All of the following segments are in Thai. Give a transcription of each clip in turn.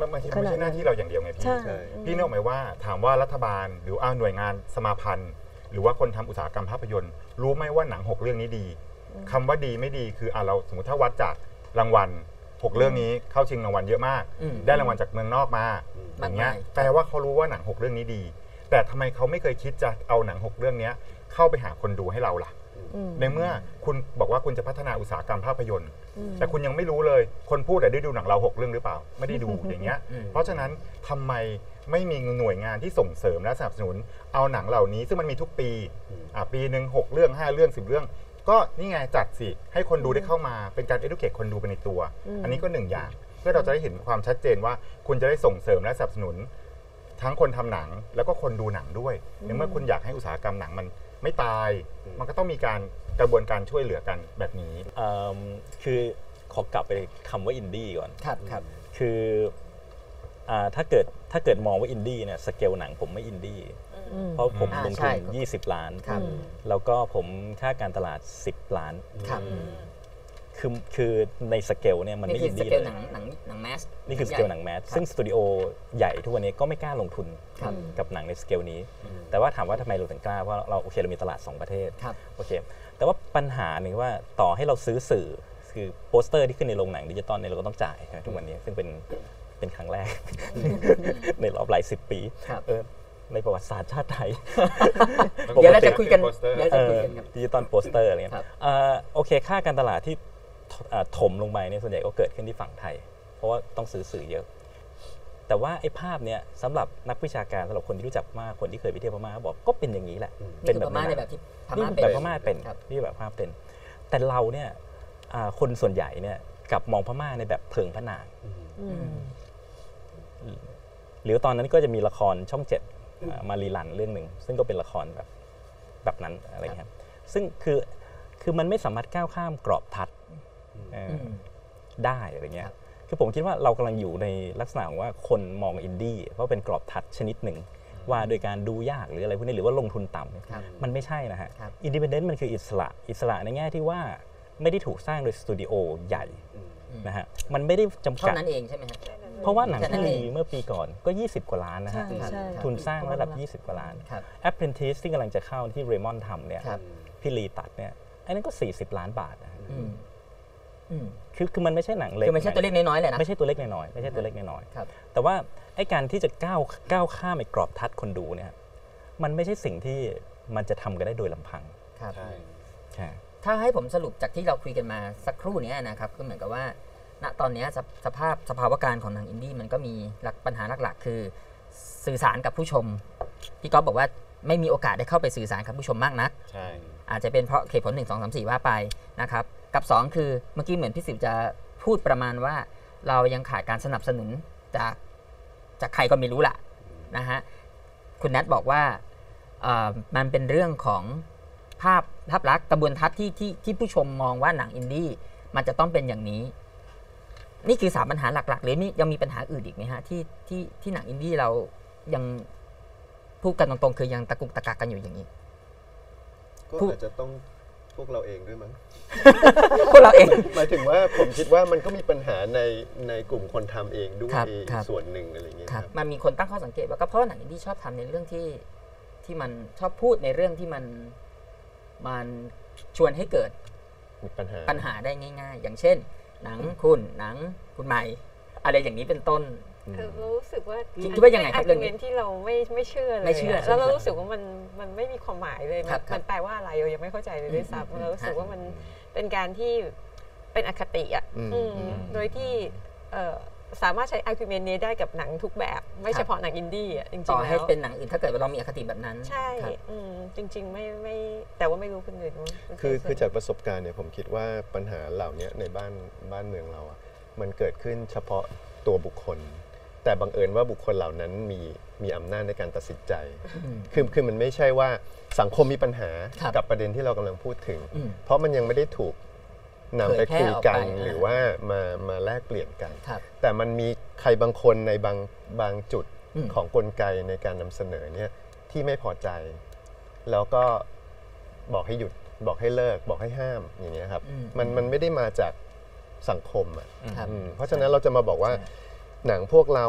มันบางทีมันไม่ใช่หน้าที่เราอย่างเดียวไงพี่ใช่ใช่ พี่นึกออกไหมว่าถามว่ารัฐบาลหรืออ่าหน่วยงานสมาพันธ์ หรือว่าคนทำอุตสาหกรรมภาพยนตร์ รู้ไหมว่าหนังหกเรื่องนี้ดีคำว่าดีไม่ดีคืออ่าเราสมมติถ้าวัดจากรางวัลหกเรื่องนี้เข้าชิงรางวัลเยอะมาก อืมได้รางวัลจากเมืองนอกมาอืมอย่างเงี้ยมากมาย แปลว่าเขารู้ว่าหนังหกเรื่องนี้ดี แต่ทำไมเขาไม่เคยคิดจะเอาหนังหกเรื่องเนี้ยเข้าไปหาคนดูให้เราล่ะอืม ในเมื่อคุณบอกว่าคุณจะพัฒนาอุตสาหกรรมภาพยนตร์อืมแต่คุณยังไม่รู้เลย คนพูดแต่ได้ดูหนังเราหกเรื่องหรือเปล่า ไม่ได้ดูอย่างเงี้ยอืมเพราะฉะนั้นทำไมไม่มีหน่วยงานที่ส่งเสริมและสนับสนุน เอาหนังเหล่านี้ ซึ่งมันมีทุกปีอืมอะปีหนึ่งหกเรื่องห้าเรื่องสิบเรื่องก็นี่ไงจัดสิ ให้คนดูได้เข้ามาเป็นการ educate คนดูไปในตัวอืมอันนี้ก็หนึ่งอย่าง เพื่อเราจะได้เห็นความชัดเจนว่า คุณจะได้ส่งเสริมและสนับสนุน ทั้งคนทำหนังแล้วก็คนดูหนังด้วยในเมื่อคุณอยากให้อุตสาหกรรมหนังมันไม่ตาย มันก็ต้องมีการกระบวนการช่วยเหลือกันแบบนี้เอิ่มคือขอกลับไปคำว่าอินดี้ก่อนครับครับคืออ่าถ้าเกิดถ้าเกิดมองว่าอินดี้เนี่ยสเกลหนังผมไม่อินดี้อืมเพราะผมอ่าลงใช่ทุน20 ล้านครับอืมแล้วก็ผมค่าการตลาด 10 ล้านครับคือคือในสเกลเนี่ยมันนี่ไม่คือิอนสดี้เกเลลยหนั งหนังหนัง mass นี่คือสเกลหนัง mass ซึ่งสตูดิโอใหญ่ทุกวันนี้ก็ไม่กล้าลงทุนครับกับหนังในสเกลนี้ แต่ว่าถามว่าทำไมเราถึงกล้าเพราะเราโอเคเรามีตลาด 2 ประเทศครับโอเคแต่ว่าปัญหาหนึ่งว่าต่อให้เราซื้อสื่อคือโปสเตอร์ที่ขึ้นในโรงหนังดิจิตอลเนี่ยเราก็ต้องจ่ายใช่ไหมทุกวันนี้ซึ่งเป็นเป็นครั้งแรก ในรอบหลายสิบปีครับเออในประวัติศาสตร์ชาติไทย เดี๋ยวเราจะคุยกันโปสเตอร์เดี๋ยวจะคุยกันครับดิจิตอลโปสเตอร์อะไรเงี้ยครับเอ่อโอเคค่าการตลาดที่ถเอ่อถมลงไปเนี่ยส่วนใหญ่ก็เกิดขึ้นที่ฝั่งไทยเพ ราะว่าต้องซื้อสื่อเยอะ แต่ว่าไอ้ภาพเนี้ยสำหรับนักวิชาการสำหรับคนที่รู้จักมากคนที่เคยไปเที่ยวพม่าบอกก็เป็นอย่างนี้แหละนี่คือพม่าในแบบที่พนี่ม่าแบบเป็นพม่าเป็นครับนี่แบบพม่าเป็น แต่เราเนี่ยอ่าคนส่วนใหญ่เนี่ยกลับมองพม่าในแบบเพิงพระนางอืมหรือตอนนั้นก็จะมีละครช่องเจ็ดอ่ามารีลันเรื่องหนึ่งซึ่งก็เป็นละครแบบแบบนั้นอะไรเงี้ยครับ ซึ่งคือคือมันไม่สามารถก้าวข้ามกรอบทัศน์เอ่ออมได้อะไรเงี้ย ครับคือผมคิดว่าเรากำลังอยู่ในลักษณะของว่าคนมองอินดี้เพราะเป็นกรอบทัศน์ชนิดหนึ่ง ว่าโดยการดูยากหรืออะไรพวกนี้หรือว่าลงทุนต่ำเนี่ยครับมันไม่ใช่นะฮะครับ independent มันคืออิสระ อิสระในแง่ที่ว่าไม่ได้ถูกสร้างโดยสตูดิโอใหญ่นะฮะมันไม่ได้จำกัดเท่านั้นเองใช่ไหมฮะเพราะว่าหนังแค่นั้นที่เองมีเมื่อปีก่อนก็ 20 กว่าล้านนะฮะใช่ใช่ครับทุนสร้างระดับประมาณ20 กว่าล้านครับ Apprentice ที่กำลังจะเข้าที่เรมอนทำเนี่ยครับพี่ลีตัดเนี่ยอันนั้นก็ 40 ล้านบาทนะฮะอืมอืม คือคือมันไม่ใช่หนังเล็กคือไม่ใช่ตัวเลขน้อยๆเลยนะไม่ใช่ตัวเล็กน้อยๆไม่ใช่ตัวเล็กน้อยๆครับแต่ว่าไอ้การที่จะก้าวก้าวข้ามไอ้กรอบทัศน์คนดูเนี่ยมันไม่ใช่สิ่งที่มันจะทำกันได้โดยลำพังครับใช่ใช่ถ้าให้ผมสรุปจากที่เราคุยกันมาสักครู่เนี้ยนะครับก็เหมือนกับว่า ณตอนเนี้ยสภสภาพสภาวะการของหนังอินดี้มันก็มีหลักปัญหาหลักๆ คือสื่อสารกับผู้ชมพี่ก๊อฟบอกว่าไม่มีโอกาสได้เข้าไปสื่อสารกับผู้ชมมากนักใช่อาจจะเป็นเพราะเหตุผลหนึ่งสองสามสี่ว่าไปนะครับ กับ 2 คือเมื่อกี้เหมือนพี่สิบจะพูดประมาณว่า เรายังขาดการสนับสนุนจากจากใครก็ไม่รู้ล่ะนะฮะคุณนัทบอกว่ามันเป็นเรื่องของภาพภาพลักษณ์กระบวนทัศน์ที่ที่ที่ผู้ชมมองว่าหนังอินดี้มันจะต้องเป็นอย่างนี้ นี่คือสามปัญหาหลักๆหรือมียังมีปัญหาอื่นอีกไหมฮะที่ที่ที่หนังอินดี้เรายังพูดกันตรงๆ คือยังตะกุกตะกักกันอยู่อย่างนี้ก็อาจจะต้อง พวกเราเองด้วยมั้ง พวกเราเอง หมายถึงว่าผมคิดว่ามันก็มีปัญหาในในกลุ่มคนทำเองด้วยครับครับ ส่วนหนึ่งอะไรอย่างเงี้ยคครัรับบมันมีคนตั้งข้อสังเกตว่าก็เพราะว่าหนังอินดี้ชอบทำในเรื่องที่ที่มันชอบพูดในเรื่องที่มันมันชวนให้เกิดมีปัญหาปัญหาได้ง่าย ๆ อย่างเช่น หนังคุณหนังคุณใหม่ อะไรอย่างนี้เป็นต้นคือเรารู้สึกว่าคิดคิดว่ายังไงครับเรื่องนี้ป็น argument ที่เราไม่ไม่เชื่อเลยไม่เชื่ออะใช่ไหมแล้วเรารู้สึกว่ามันมันไม่มีความหมายเลยครัมันบครับมันแปลว่าอะไรเรายังไม่เข้าใจเลยด้วยอืมซ้ำอืมเรารู้สึกฮะว่ามันเป็นการที่เป็นอคติอะอืมอืมอืมโดยที่เอ่อสามารถใช้ argument นี้ได้กับหนังทุกแบบ ไม่ครับเฉพาะหนังอินดี้อะจริงๆต่อให้แล้วเป็นหนังอื่นถ้าเกิดว่าเรามีอคติแบบนั้น ใช่ครับอืมจริง ๆ ไม่ไม่แต่ว่าไม่รู้คนอื่นว่ามันคือเป็นคือจากประสบการณ์เนี่ยผมคิดว่าปัญหาเหล่านี้ในบ้านบ้านเมืองเราอะมันเกิดขึ้นเฉพาะตัวบุคคล แต่บังเอิญว่าบุคคลเหล่านั้นมีมีอำนาจในการตัดสินใจอืมคือคือมันไม่ใช่ว่าสังคมมีปัญหาครับกับประเด็นที่เรากำลังพูดถึง อืมเพราะมันยังไม่ได้ถูกนำไปเผยแพร่คุยกันออกไปหรือว่ามามาแลกเปลี่ยนกัน ครับแต่มันมีใครบางคนในบางบางจุดอืม ของกลไกในการนำเสนอเนี่ยที่ไม่พอใจ แล้วก็บอกให้หยุดบอกให้เลิก บอกให้ห้ามอย่างเงี้ยครับ อืม มันมันไม่ได้มาจากสังคมอะครับ อืมเพราะฉะนั้นเราจะมาบอกว่า หนังพวกเรา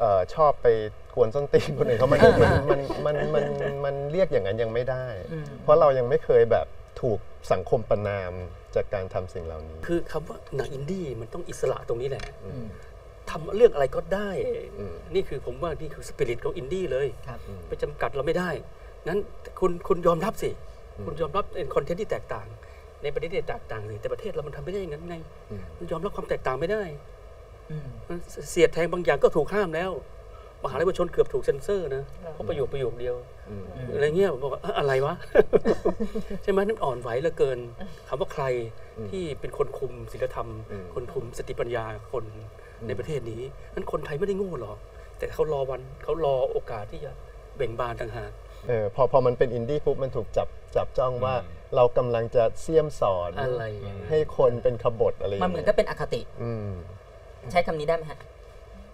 เอ่อชอบไปกวนส้นตีนคนอื่นเขามันมันมันมันมันมันเรียกอย่างนั้นยังไม่ได้อืมเพราะเรายังไม่เคยแบบถูกสังคมประนามจากการทำสิ่งเหล่านี้ คือคำว่าหนังอินดี้มันต้องอิสระตรงนี้แหละอืมทำเรื่องอะไรก็ได้ อืม นี่คือผมว่านี่คือสปิริตของอินดี้เลย ครับ ไปจำกัดเราไม่ได้ นั้นคุณคุณยอมรับสิ คุณยอมรับเป็น content ที่แตกต่าง ในประเทศที่แตกต่างเลยแต่ประเทศเรามันทำไม่ได้อย่างนั้นไง อืม มันยอมรับความแตกต่างไม่ได้อืมมัน เสียดแทงบางอย่างก็ถูกห้ามแล้ว มหาลัยเอกชนเกือบถูกเซ็นเซอร์นะเพราะประโยคประโยคเดียวอืมอะไรเงี้ยผมบอกว่าเอ้ออะไรวะ ใช่ไหมนั่นอ่อนไหวเหลือเกินคำว่าใครอืมที่เป็นคนคุมศีลธรรมอืมคนคุมสติปัญญาคนในประเทศนี้นั้นคนไทยไม่ได้โง่หรอกแต่เขารอวันเขารอโอกาสที่จะเบ่งบานต่างหากเออพอพอมันเป็นอินดี้ปุ๊บมันถูกจับจับจ้องว่าอืมเรากำลังจะเสี้ยมสอนอะไรให้คนเป็นขบฏอะไรอย่างเงี้ยมันก็เหมือนเป็นอคติอืม ใช้คำนี้ได้ไหมฮะ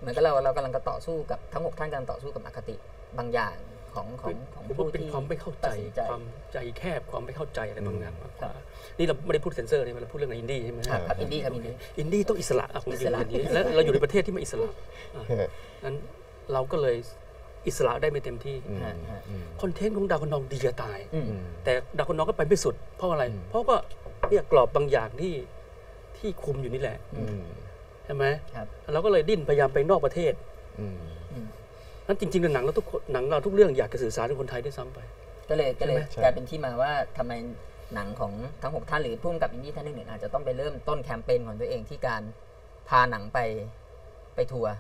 เหมือนกับเราเรากำลังจะต่อสู้กับทั้งหกท่านกำลังต่อสู้กับอคติบางอย่างของของของผมผู้ว่าเป็นที่ความไม่เข้าใจตัดสินใจความใจแคบความไม่เข้าใจอะไรบางอย่างมากกว่าครับนี่เราไม่ได้พูดเซนเซอร์นี่เราพูดเรื่องอินดี้ใช่ไหมครับครับอินดี้ครับอินดี้อินดี้ต้องอิสระอะผมยืนอิสระอย่างนี้แล้วเราอยู่ในประเทศที่ไม่อิสระอะนั้นเราก็เลยอิสระได้ไม่เต็มที่อืมฮะฮะอืม content ของดาวคะนองดีจะตายอืมอืมแต่ดาวคะนองก็ไปไม่สุดเพราะอะไรอืมเพราะก็เนี่ยกรอบบางอย่างที่ที่คุมอยู่นี่แหละอืม ใช่ไหมครับเราก็เลยดิ้นพยายามไปนอกประเทศอืมนั้นจริงๆหนังเราทุกคนหนังเราทุกเรื่องอยากจะสื่อสารถึงคนไทยด้วยซ้ำไป ก็เลยก็เลยใช่กลายเป็นที่มาว่าทำไมหนังของทั้งหกท่านหรือพุ่มกับอินดี้ท่านอื่นๆอาจจะต้องไปเริ่มต้นแคมเปญของตัวเองที่การพาหนังไปไปทัวร์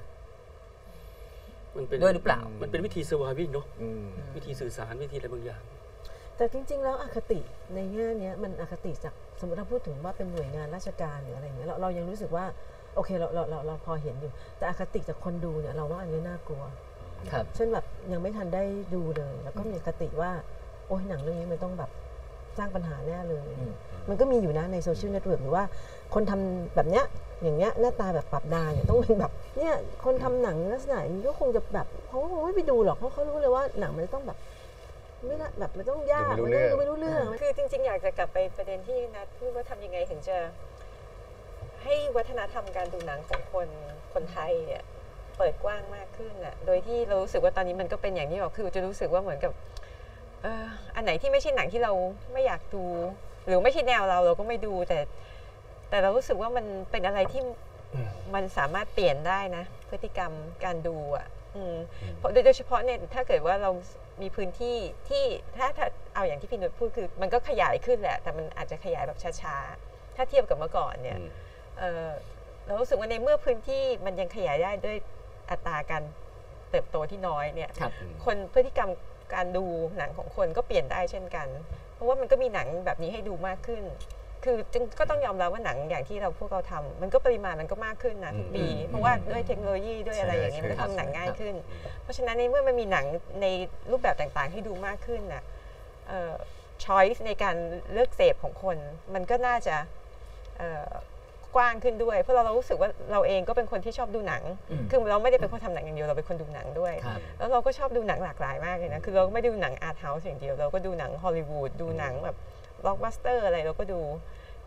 มันเป็นด้วยหรือเปล่า มันเป็นวิธี surviving เนาะอืมวิธีสื่อสารวิธีอะไรบางอย่าง แต่จริง ๆ แล้วอคติในแง่เนี้ยมันอคติจากสมมติถ้าพูดถึงว่าเป็นหน่วยงานราชการหรืออะไรอย่างเงี้ยเราเรายังรู้สึกว่า โอเคเราเราเราเราพอเห็นอยู่ แต่อคติจากคนดูเนี่ยเราว่าอันนี้น่ากลัว ครับ เช่นแบบยังไม่ทันได้ดูเลย แล้วก็มีอคติว่า โอ้ยหนังเรื่องนี้มันต้องแบบสร้างปัญหาแน่เลยอืมมันก็มีอยู่นะใน social network หรือว่าคนทำแบบเนี้ยอย่างเงี้ยหน้าตาแบบปราบดาเนี่ยต้องเป็นแบบเนี่ยคนทำหนังลักษณะอย่างนี้ก็คงจะแบบเขาก็คงไม่ไปดูหรอกเพราะเขารู้เลยว่าหนังมันจะต้องแบบไม่น่าแบบมันต้องยากดูไม่รู้เรื่องดูไม่รู้เรื่อง คือจริงๆ อยากจะกลับไปประเด็นที่นัดพูดว่าทำยังไงถึงจะ ให้วัฒนธรรมการดูหนังของคนคนไทยเนี่ยเปิดกว้างมากขึ้นอะโดยที่เรารู้สึกว่าตอนนี้มันก็เป็นอย่างที่บอกคือจะรู้สึกว่าเหมือนกับเอออันไหนที่ไม่ใช่หนังที่เราไม่อยากดู หรือไม่ใช่แนวเราเราก็ไม่ดูแต่ แต่เรารู้สึกว่ามันเป็นอะไรที่มันสามารถเปลี่ยนได้นะ พฤติกรรมการดูอะเพราะโดยเฉพาะเนี่ยถ้าเกิดว่าเรามีพื้นที่ที่ถ้าถ้าเอาอย่างที่พี่นุชพูดคือ มันก็ขยายขึ้นแหละ แต่มันอาจจะขยายแบบช้าๆ ถ้าเทียบกับเมื่อก่อนเนี่ย เอ่อเรารู้สึกว่าในเมื่อพื้นที่มันยังขยายได้ด้วยอัตราการเติบโตที่น้อยเนี่ยครับคนพฤติกรรมการดูหนังของคนก็เปลี่ยนได้เช่นกัน เพราะว่ามันก็มีหนังแบบนี้ให้ดูมากขึ้น คือจึงก็ต้องยอมรับว่าหนังอย่างที่เราพวกเราทำมันก็ปริมาณมันก็มากขึ้นนะทุกปี เพราะว่าด้วยเทคโนโลยีด้วยอะไรอย่างเงี้ยมันก็ทำหนังง่ายขึ้น เพราะฉะนั้นในเมื่อมันมีหนังในรูปแบบต่างๆ ให้ดูมากขึ้นน่ะchoice ในการเลือกเสพของคน มันก็น่าจะเอ่อ กว้างขึ้นด้วย เพราะเราเรารู้สึกว่าเราเองก็เป็นคนที่ชอบดูหนังอืมคือเราไม่ได้เป็นคนทำหนังอย่างเดียวเราเป็นคนดูหนังด้วยครับแล้วเราก็ชอบดูหนังหลากหลายมากเลยนะ คือเราก็ไม่ได้ดูหนัง arthouse อย่างเดียว เราก็ดูหนังฮอลลีวูดดูหนังแบบบล็อกบัสเตอร์อะไรเราก็ดู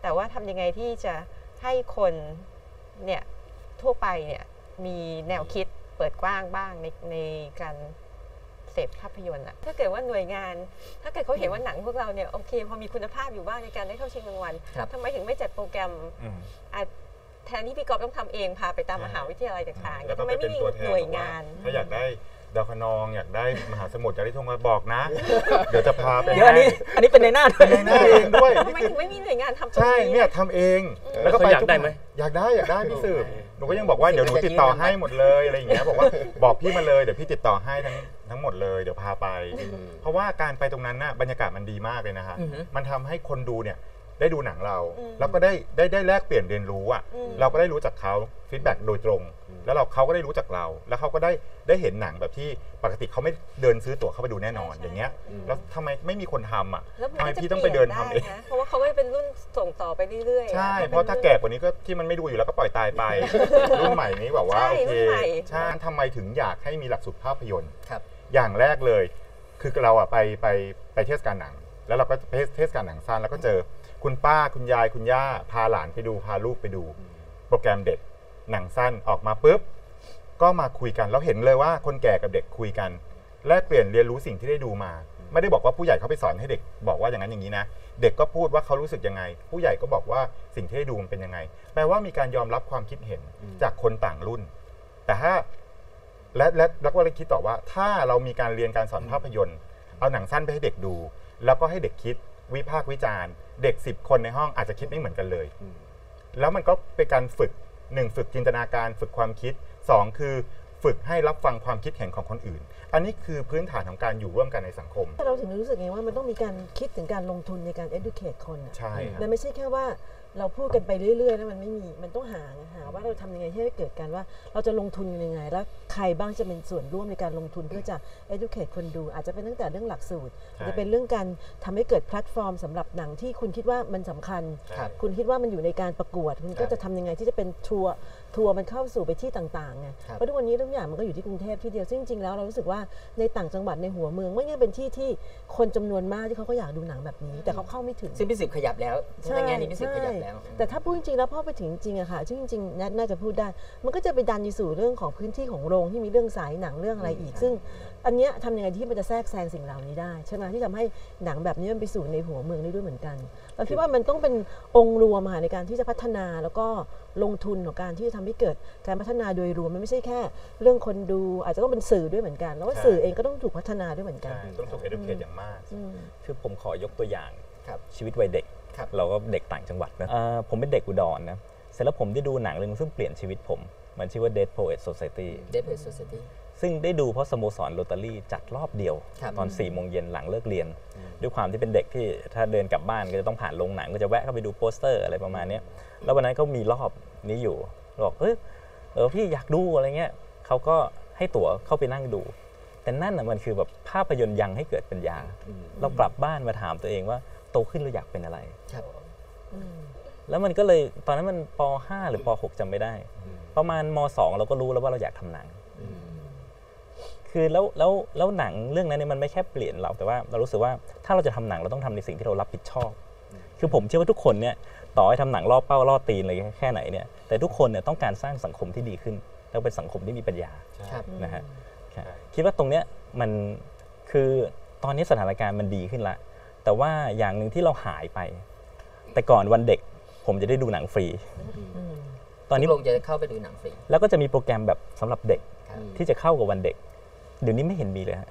แต่ว่าทำยังไงที่จะให้คนเนี่ยทั่วไปเนี่ยมีแนวคิดเปิดกว้างบ้างในในการเส พภาพยนตร์อะถ้าเกิดว่าหน่วยงาน ถ้าเกิดเขาเห็นว่าหนังพวกเราเนี่ยโอเค พอมีคุณภาพอยู่บ้างในการได้เข้าชิงรางวัลครับ ทำไมถึงไม่จัดโปรแกรมอืม อะแทนที่พี่กอฟต้องทำเองพาไปตามมหาวิทยาลัยต่างๆแล้วก็ทำไมไปเป็ไม่นมีตัวแทนหน่วยบอกงานถ้าอยากได้ดาวคะนองอยากได้มหาสมุทรอยากได้ทงมาบอกนะ เดี๋ยวจะพาไปเดี๋ยวอันนี้อันนี้เป็นในหน้าด้วยในหน้าเองด้วยทำไมถึงไม่มีหน่วยงานทำตรงใช่นี้เนี่ยทำเองแล้วเขาอยากได้ไหม อยากได้อยากได้พี่สืบหนูก็ยังบอกว่าเดี๋ยวหนูติดต่อให้หมดเลยอะไรอย่างเงี้ยบอกว่าบอกพี่มาเลยเดี๋ยวพี่ติดต่อให้ทั้ง ทั้งหมดเลยเดี๋ยวพาไป เพราะว่าการไปตรงนั้นน่ะบรรยากาศมันดีมากเลยนะฮะอือฮึมันทำให้คนดูเนี่ยได้ดูหนังเรา แล้วก็ได้ได้ได้แลกเปลี่ยนเรียนรู้อะอืมเราก็ได้รู้จักเขาฟีดแบ็โดยตรง แล้วเราเขาก็ได้รู้จักเรา แล้วเขาก็ได้ได้เห็นหนังแบบที่ปกติเขาไม่เดินซื้อตั๋วเข้าไปดูแน่นอนอย่างเงี้ย แล้วทำไมไม่มีคนทำอะแล้วมันทำไมก็จะพี่ต้องไปเดินทำเองปลี่ยนะเพราะว่าเขาก็จะเป็นรุ่นส่งต่อไปเรื่อยๆใช่อเพราะถ้าแก่กว่านี้ก็ที่มันไม่ดูอยู่แล้วก็ปล่อยตายไปรุ่นใหม่นี้แบบว่าใช่โอเครุ่นใหม่ใช่ทำไมถึงอยากให้มีหลักสูตรภาพยนตร์ครับ อย่างแรกเลย คือเราอะไปไปไปเทศกาลหนัง แล้วเราก็ไปเทศกาลหนังสั้นแล้วก็เจอคุณป้าคุณยายคุณย่าพาหลานไปดูพาลูกไปดู โปรแกรมเด็ดหนังสั้นออกมาปุ๊บก็มาคุยกันแล้วเห็นเลยว่าคนแก่กับเด็กคุยกัน แลกเปลี่ยนเรียนรู้สิ่งที่ได้ดูมา ไม่ได้บอกว่าผู้ใหญ่เขาไปสอนให้เด็กบอกว่าอย่างนั้นอย่างนี้นะเด็กก็พูดว่าเขารู้สึกยังไง ผู้ใหญ่ก็บอกว่าสิ่งที่ได้ดูมันเป็นยังไงแปลว่ามีการยอมรับความคิดเห็นจากคนต่างรุ่น แต่ถ้า และและแล้วก็เลยคิดต่อว่า ถ้าเรามีการเรียนการสอนภาพยนตร์ เอาหนังสั้นไปให้เด็กดู แล้วก็ให้เด็กคิดวิพากษ์วิจารณ์ เด็กสิบคนในห้องอาจจะคิดไม่เหมือนกันเลย แล้วมันก็เป็นการฝึกหนึ่งฝึกจินตนาการฝึกความคิดสองคือฝึกให้รับฟังความคิดเห็นของคนอื่น อันนี้คือพื้นฐานของการอยู่ร่วมกันในสังคม เราถึงรู้สึกไงว่ามันต้องมีการคิดถึงการลงทุนในการ educate คนอะใช่ครับมันไม่ใช่แค่ว่า เราพูดกันไปเรื่อยๆแล้วมันไม่มีมันต้องหาไงหาว่าเราทำยังไงให้เกิดการว่าเราจะลงทุนยังไง แล้วใครบ้างจะเป็นส่วนร่วมในการลงทุนเพื่อจะ educate คนดู อาจจะเป็นตั้งแต่เรื่องหลักสูตรอาจจะเป็นเรื่องการทำให้เกิดแพลตฟอร์มสำหรับหนังที่คุณคิดว่ามันสำคัญ ครับ คุณคิดว่ามันอยู่ในการประกวด คุณก็จะทำยังไงที่จะเป็นทัวร์ทัวร์มันเข้าสู่ไปที่ต่างๆไงครับเพราะทุกวันนี้ทุกอย่างมันก็อยู่ที่กรุงเทพที่เดียวซึ่งจริงๆแล้วเรารู้สึกว่าในต่างจังหวัดในหัวเมืองไม่ใช่เป็นที่ที่คนจำนวนมากที่เขาก็อยากดูหนังแบบนี้ แต่เขาเข้าไม่ถึงซึ่งพี่สิบขยับแล้วในแง่นี้พี่สิบขยับแล้ว แต่ถ้าพูดจริงๆแล้วพอไปถึงจริงอะค่ะซึ่งจริงๆแนทน่าจะพูดได้ มันก็จะไปดันไปสู่เรื่องของพื้นที่ของโรงที่มีเรื่องสายหนังเรื่องอะไรอีก ซึ่งอันเนี้ยทำยังไงที่มันจะแทรกแซงสิ่งเหล่านี้ได้ใช่ไหมที่ทำให้หนังแบบนี้มันไปสู่ในหัวเมืองได้ด้วยเหมือนกัน เราคิดว่ามันต้องเป็นองค์รวมอะค่ะในการที่จะพัฒนาแล้วก็ลงทุนของการที่จะทำให้เกิดการพัฒนาโดยรวมมันไม่ใช่แค่ เรื่องคนดูอาจจะต้องเป็นสื่อด้วยเหมือนกัน แล้วว่าใช่สื่อเองก็ต้องถูกพัฒนาด้วยเหมือนกันใช่ต้องถูก educate อย่างมากอืมคือผมขอยกตัวอย่างครับชีวิตวัยเด็กครับเราก็เด็กต่างจังหวัดนะเอ่อผมเป็นเด็กอุดรนะเสร็จแล้วผมได้ดูหนังเรื่องซึ่งเปลี่ยนชีวิตผม มันชื่อว่า Dead Poet Society เดฟเวอร์ ซ c i ตี้ซึ่งได้ดูเพราะสโมสรโรตารี่จัดรอบเดียวครับตอน4ี่โมงเย็นหลังเลิกเรียน ด้วยความที่เป็นเด็กที่ถ้าเดินกลับบ้านก็จะต้องผ่านโรงหนังก็จะแวะเข้าไปดูโปสเตอร์อะไรประมาณเนี้ยแล้ววันนั้นก็มีรอบนี้อยู่บอกเออเออพี่อยากดูอะไรเงี้ยเขาก็ให้ตั๋วเข้าไปนั่งดู แต่นั่นน่ะมันคือแบบภาพยนตร์ยังให้เกิดปัญญา เรากลับบ้านมาถามตัวเองว่าโตขึ้นเราอยากเป็นอะไรครับแล้วมันก็เลยตอนนั้นมันป .5 หรือป .6 จำไม่ได้ ประมาณม .2 เราก็รู้แล้วว่าเราอยากทำหนัง คือแล้วแล้วแล้วหนังเรื่องนั้นเนี่ยมันไม่แค่เปลี่ยนเราแต่ว่าเรารู้สึกว่าถ้าเราจะทำหนังเราต้องทำในสิ่งที่เรารับผิดชอบ คือผมเชื่อว่าทุกคนเนี่ยต่อให้ทำหนังล่อเป้าล่อตีนอะไรแค่ไหนเนี่ยแต่ทุกคนเนี่ยต้องการสร้างสังคมที่ดีขึ้น แล้วเป็นสังคมที่มีปัญญาครับนะฮะครับคิดว่าตรงเนี้ยมันคือตอนนี้สถานการณ์มันดีขึ้นละ แต่ว่าอย่างหนึ่งที่เราหายไป แต่ก่อนวันเด็กผมจะได้ดูหนังฟรี ตอนนี้ทุกโรงจะเข้าไปดูหนังฟรี แล้วก็จะมีโปรแกรมแบบสำหรับเด็กครับที่จะเข้ากับวันเด็ก เดี๋ยวนี้ไม่เห็นมีเลยฮะ